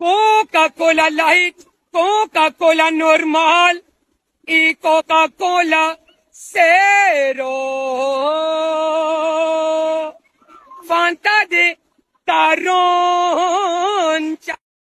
Coca-Cola Light, Coca-Cola normal y Coca-Cola cero. Fanta de taroncha.